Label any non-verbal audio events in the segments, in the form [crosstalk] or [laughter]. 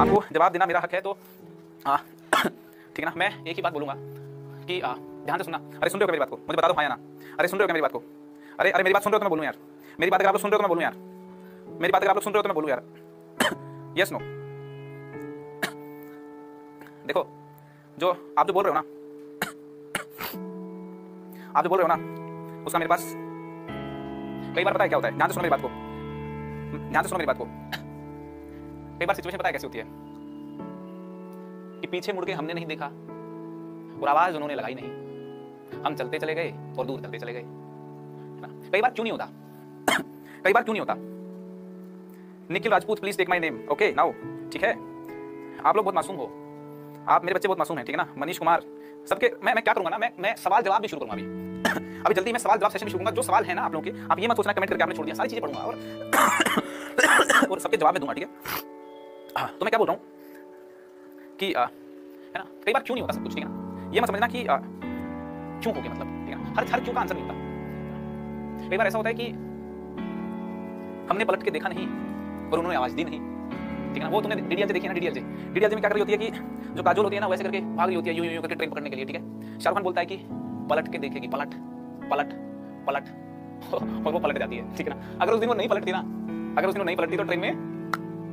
आपको जवाब देना मेरा हक है तो हाँ [coughs] ठीक है ना, मैं एक ही बात बोलूँगा कि ध्यान से सुनना। अरे, सुन रहे हो मेरी बात को? मुझे बता दो हाँ ना। अरे, सुन रहे हो मेरी बात को? अरे अरे, मेरी बात सुन रहे हो तो मैं बोलूँ तो यार। मेरी बात अगर आप लोग सुन रहे हो तो मैं बोलूँ यार। मेरी बात अगर आप लोग सुन रहे हो तो मैं बोलूँ यार। यस नो देखो, जो आप जो बोल रहे हो ना, [coughs] आप जो बोल रहे हो ना, उसका मेरे पास कई बार पता है क्या होता है? ध्यान से सुनो मेरी बात को। ध्यान से सुनो मेरी बात को। कई बार सिचुएशन पता है कैसी होती है? कि पीछे मुड़ के हमने नहीं देखा और आवाज़ उन्होंने लगाई नहीं। हम चलते चले गए और दूर चलते चले गए। कई बार क्यों नहीं होता? [coughs] कई बार क्यों नहीं होता? Nikhil Rajput please take my name okay now ठीक है? आप लोग बहुत मासूम हो। आप मेरे बच्चे बहुत मासूम हैं, ठीक है ना? मनीष कुमार सबके मैं मैं क्या करूँगा ना? मैं मैं सवाल जवाब भी शुरू करूँगा अभी। [coughs] अभी जल्दी मैं सवाल जवाब सेशन भी शुरू करूँगा। जो सवाल है ना आप लोगों के आप ये मत सोचना कमेंट करके आपने छोड़ दिया सारी चीज़ें पढ़ूँगा और [coughs] और सबके जवाब में दूँगा ठीक है? [coughs] हाँ, तो मैं क्या बोल रहा हूँ कि है ना? कई बार क्यों नहीं होता सब कुछ ठीक है ना? ये मत समझना कि क्यों हो गया मतलब ठीक है हर हर क्यों का आंसर नहीं होता। कई बार ऐसा होता है कि हमने पलट के देखा नहीं और उन्होंने आवाज़ दी नहीं। ठीक है? ना वो तुमने डीडीएल देखी ना डीडीएल डीडीएल में क्या कर रही होती है कि जो काजोल होती है ना, वैसे करके भाग रही होती है, यूँ यूँ करके ट्रेन पकड़ने के लिए, ठीक है? शाहरुख खान बोलता है कि पलट के देखेगी, पलट पलट पलट। [laughs] और वो पलट जाती है, ठीक है ना? अगर उस दिन वो नहीं पलटती ना, अगर उस दिन वो नहीं पलटती तो ट्रेन में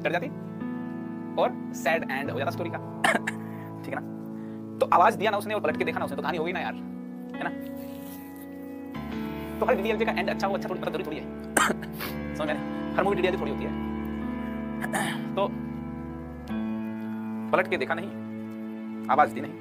चढ़ जाती। और सैड एंड हो जाता स्टोरी का। [coughs] ठीक है ना? तो आवाज़ दिया ना उसने और पलट के देखा ना उसने तो कहानी हो गई ना यार, है ना? तो हर डीडीएल का एंड अच्छा हो अच्छा थोड़ी मतलब थोड़ी है। [coughs] समझ में हर मूवी डीडीएल थोड़ी होती है। तो पलट के देखा नहीं? आवाज़ दी नहीं?